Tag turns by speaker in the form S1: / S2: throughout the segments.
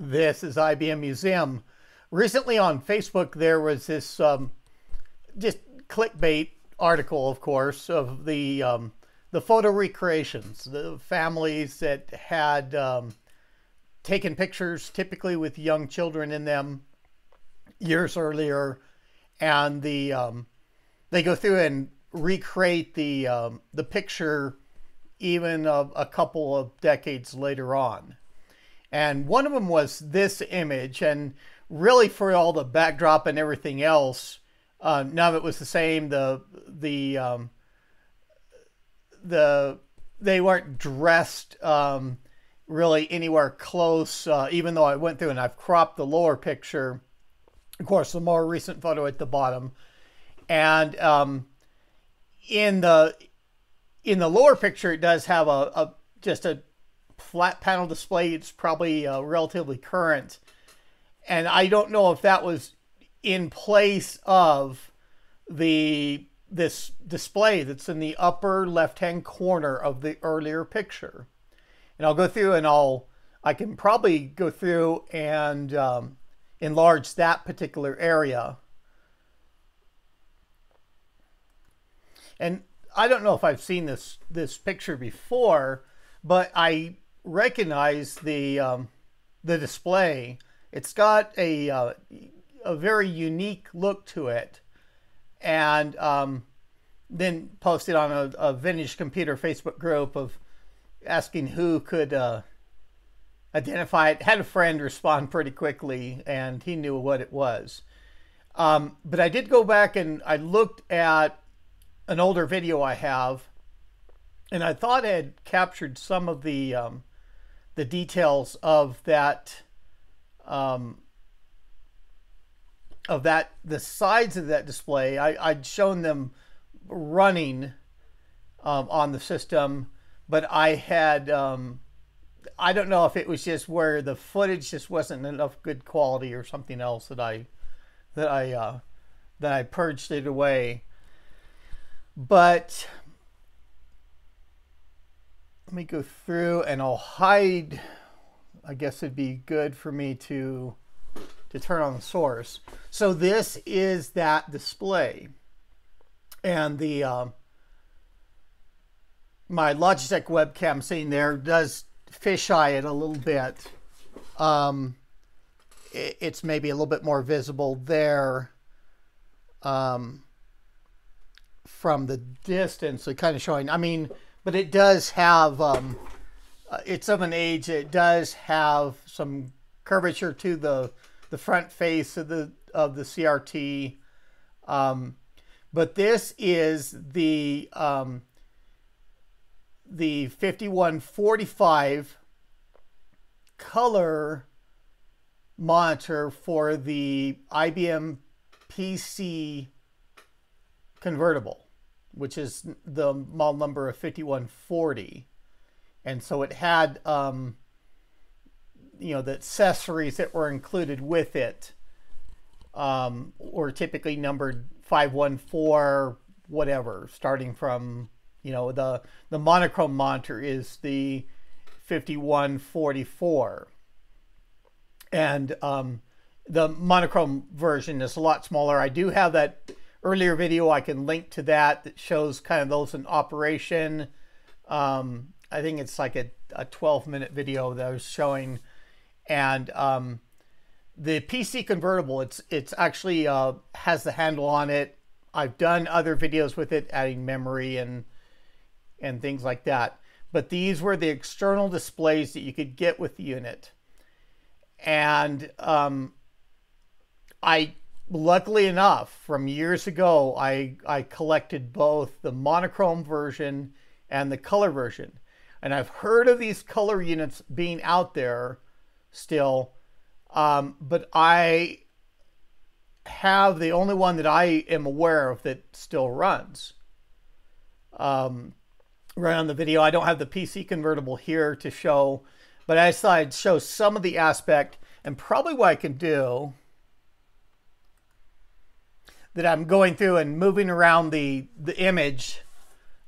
S1: This is IBM Museum. Recently on Facebook, there was this um, just clickbait article, of course, of the um, the photo recreations, the families that had um, taken pictures, typically with young children in them, years earlier, and the um, they go through and recreate the um, the picture even a, a couple of decades later on. And one of them was this image, and really for all the backdrop and everything else, uh, none of it was the same. The the um, the they weren't dressed um, really anywhere close. Uh, even though I went through and I've cropped the lower picture, of course, the more recent photo at the bottom, and um, in the in the lower picture, it does have a, a just a flat panel display. It's probably uh, relatively current, and I don't know if that was in place of the this display that's in the upper left hand corner of the earlier picture. And I'll go through and I'll I can probably go through and um, enlarge that particular area. And I don't know if I've seen this this picture before, but I recognize the um, the display. It's got a uh, a very unique look to it, and um, then posted on a, a, vintage computer Facebook group of asking who could uh, identify it. Had a friend respond pretty quickly, and he knew what it was. Um, but I did go back and I looked at an older video I have, and I thought I had captured some of the um, the details of that um, of that the sides of that display. I, would shown them running um, on the system, but I had um, I don't know if it was just where the footage just wasn't enough good quality or something else that I that I uh, that I purged it away. But let me go through and I'll hide. I guess it'd be good for me to to turn on the source. So this is that display. And the um, my Logitech webcam sitting there does fisheye it a little bit. Um, it, it's maybe a little bit more visible there. Um, from the distance, so kind of showing. I mean, but it does have. Um, uh, it's of an age. It does have some curvature to the the front face of the of the CRT. Um, but this is the um, the 5145 color monitor for the IBM PC convertible which is the model number of 5140. And so it had, um, you know, the accessories that were included with it um, were typically numbered 514, whatever, starting from, you know, the, the monochrome monitor is the 5144. And um, the monochrome version is a lot smaller. I do have that earlier video, I can link to that that shows kind of those in operation. Um, I think it's like a, a 12 minute video that I was showing. And um, the PC convertible, it's it's actually uh, has the handle on it. I've done other videos with it, adding memory and and things like that. But these were the external displays that you could get with the unit. And um, I luckily enough, from years ago, I, I collected both the monochrome version and the color version. And I've heard of these color units being out there still, um, but I have the only one that I am aware of that still runs. Um, right on the video, I don't have the PC convertible here to show, but I thought I'd show some of the aspect and probably what I can do that I'm going through and moving around the, the image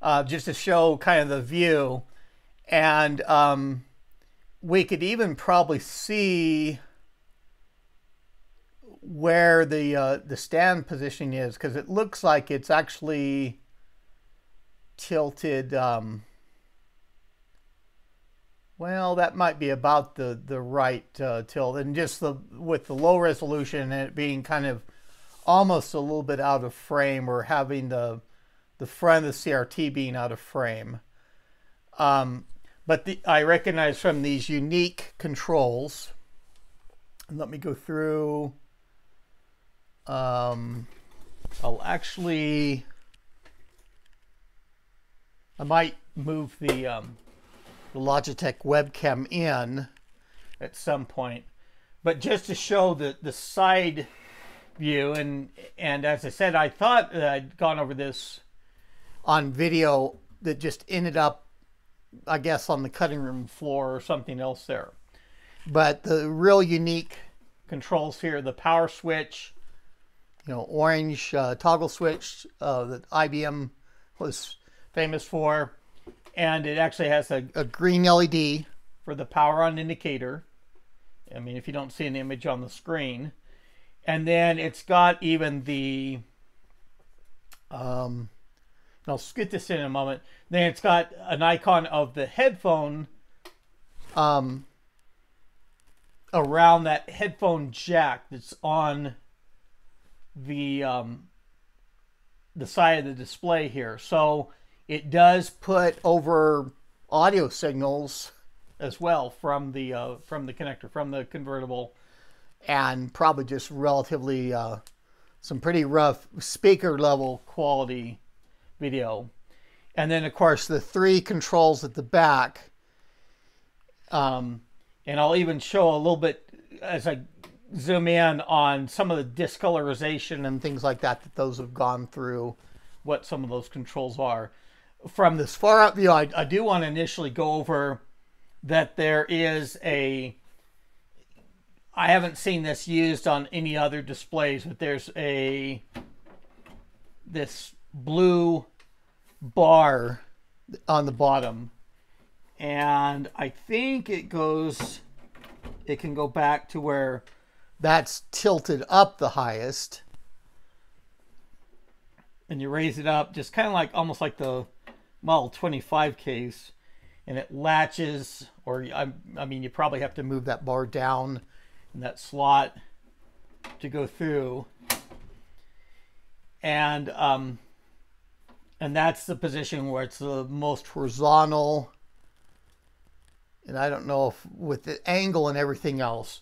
S1: uh, just to show kind of the view. And um, we could even probably see where the uh, the stand position is because it looks like it's actually tilted. Um, well, that might be about the the right uh, tilt, and just the with the low resolution and it being kind of almost a little bit out of frame, or having the the front of the CRT being out of frame. Um, but the, I recognize from these unique controls. Let me go through. Um, I'll actually. I might move the, um, the Logitech webcam in at some point, but just to show the the side view and and as I said, I thought that I'd gone over this on video that just ended up I guess, on the cutting room floor or something else there. But the real unique controls here, the power switch, you know, orange uh, toggle switch uh, that IBM was famous for. And it actually has a, a green LED for the power on indicator. I mean, if you don't see an image on the screen. And then it's got even the um, I'll get this in a moment. Then it's got an icon of the headphone um, around that headphone jack that's on the um, the side of the display here. So it does put over audio signals as well from the uh, from the connector from the convertible, and probably just relatively uh, some pretty rough speaker level quality video. And then, of course, the three controls at the back. Um, and I'll even show a little bit as I zoom in on some of the discolorization and things like that that those have gone through, what some of those controls are. From this far out view, I, I do want to initially go over that there is a I haven't seen this used on any other displays, but there's a this blue bar on the bottom. And I think it goes, it can go back to where that's tilted up the highest. And you raise it up, just kind of like almost like the Model 25 case. And it latches, or I, I mean, you probably have to move that bar down in that slot to go through. And um, and that's the position where it's the most horizontal. And I don't know if with the angle and everything else.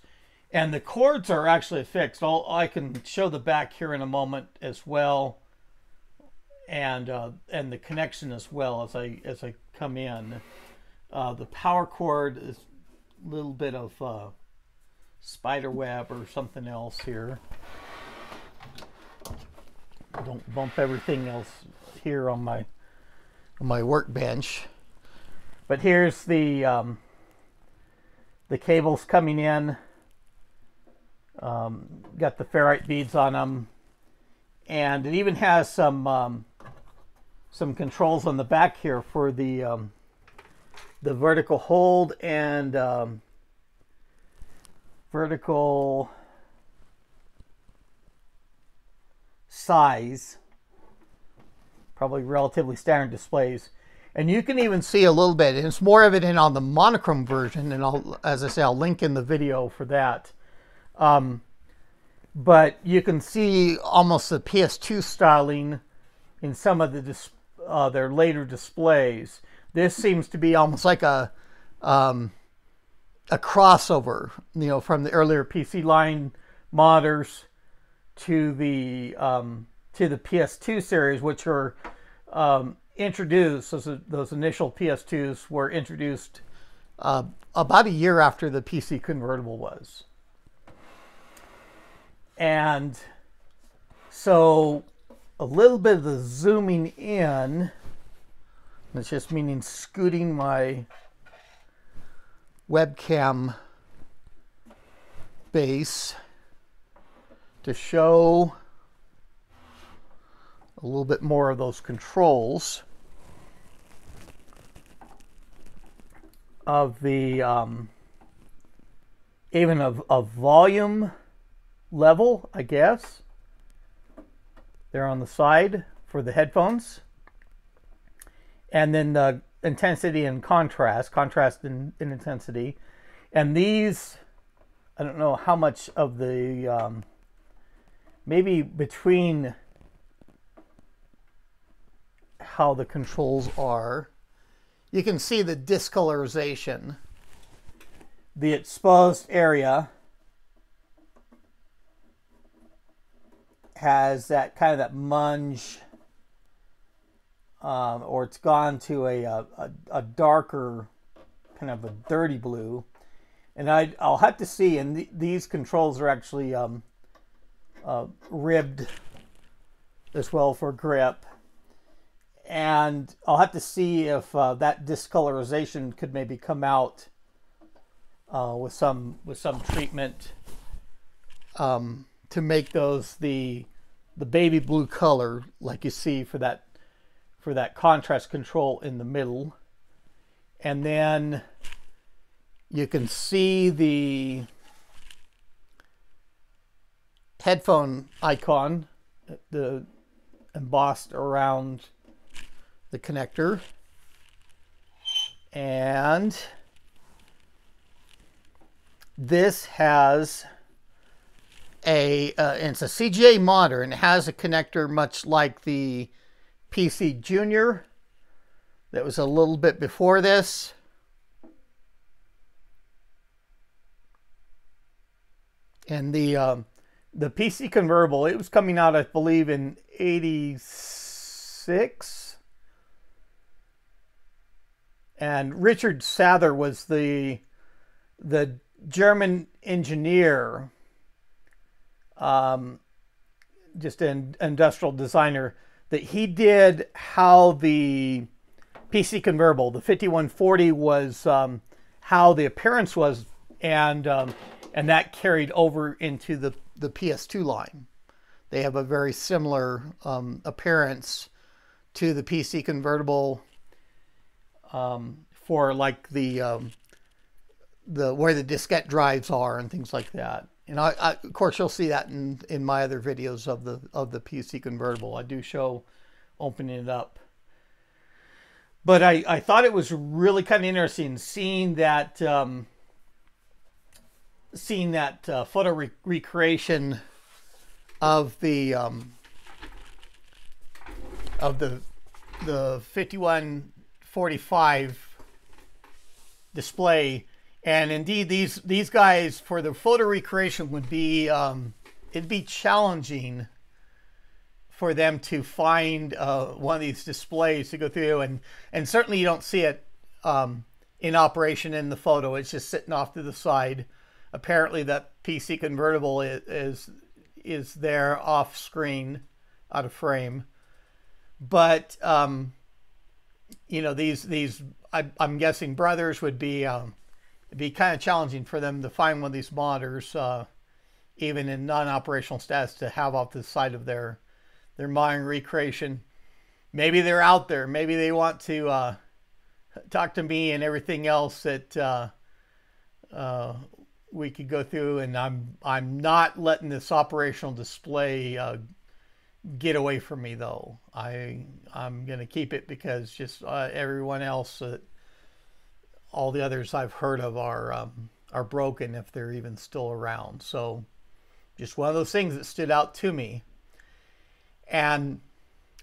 S1: And the cords are actually fixed. I'll, I can show the back here in a moment as well. And uh, and the connection as well as I as I come in. Uh, the power cord is a little bit of uh, spider web or something else here. Don't bump everything else here on my on my workbench. But here's the um, the cables coming in. Um, got the ferrite beads on them, and it even has some um, some controls on the back here for the um, the vertical hold and um, vertical size probably relatively standard displays. And you can even see a little bit, and it's more evident on the monochrome version, and I'll, as I say, I'll link in the video for that. Um, but you can see almost the PS2 styling in some of the uh, their later displays. This seems to be almost like a um, a crossover, you know, from the earlier PC line modders to the um, to the PS2 series, which were um, introduced, those, those initial PS2s were introduced uh, about a year after the PC convertible was. And so a little bit of the zooming in, it's just meaning scooting my webcam base to show a little bit more of those controls of the um, even a, a volume level, I guess. They're on the side for the headphones. And then the intensity and contrast, contrast and, and intensity. And these, I don't know how much of the, um, maybe between how the controls are, you can see the discolorization. The exposed area has that kind of that munge um, or it's gone to a, a, a, darker kind of a dirty blue. And I, I'll have to see, and th these controls are actually um, uh, ribbed as well for grip. And I'll have to see if uh, that discolorization could maybe come out uh, with some with some treatment um, to make those the the baby blue color like you see for that for that contrast control in the middle. And then you can see the headphone icon, the embossed around the connector. And this has a, uh, it's a CGA monitor and it has a connector much like the PC Junior that was a little bit before this. And the um, the PC convertible, it was coming out, I believe, in 86. And Richard Sapper was the the German engineer, um, just an industrial designer that he did how the PC convertible, the 5140, was um, how the appearance was, and um, and that carried over into the the PS2 line. They have a very similar um, appearance to the PC convertible um, for like the um, the where the diskette drives are and things like that. And I, I, of course, you'll see that in, in my other videos of the of the PC convertible. I do show opening it up. But I, I thought it was really kind of interesting seeing that um, seeing that uh, photo re recreation of the um, of the the 5145 display and indeed, these these guys for the photo recreation would be um, it'd be challenging for them to find uh, one of these displays to go through, and and certainly you don't see it um, in operation in the photo. It's just sitting off to the side. Apparently, that PC convertible is is, is there off screen, out of frame, but um, you know these these I, am guessing brothers would be um, it'd be kind of challenging for them to find one of these monitors, uh, even in non-operational status, to have off the side of their their monitor recreation. Maybe they're out there. Maybe they want to uh, talk to me and everything else that uh, uh we could go through. And I'm I'm not letting this operational display uh, get away from me though. I I'm gonna keep it because just uh, everyone else that all the others I've heard of are um, are broken if they're even still around. So just one of those things that stood out to me. And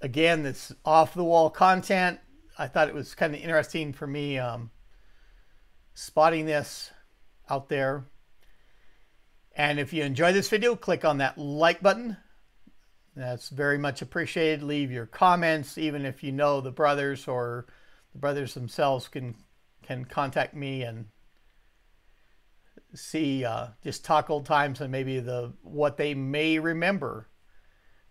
S1: again, this off the wall content, I thought it was kind of interesting for me um, spotting this out there. And if you enjoy this video, click on that like button. That's very much appreciated. Leave your comments, even if you know the brothers or the brothers themselves can can contact me and see uh, just talk old times and maybe the what they may remember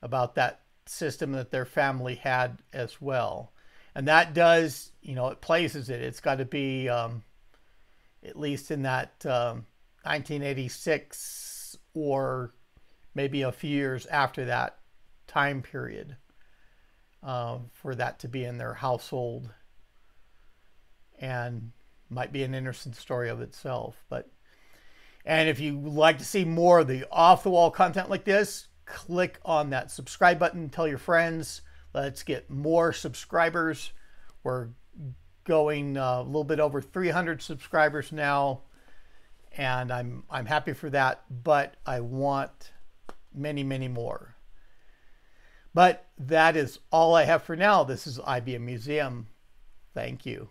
S1: about that system that their family had as well. And that does you know it places it it's got to be um, at least in that um, 1986 or maybe a few years after that time period uh, for that to be in their household and might be an interesting story of itself. But And if you like to see more of the off the wall content like this, click on that subscribe button, tell your friends. Let's get more subscribers. We're going uh, a little bit over 300 subscribers now, and I'm I'm happy for that. But I want many, many more. But that is all I have for now. This is IBM Museum. Thank you.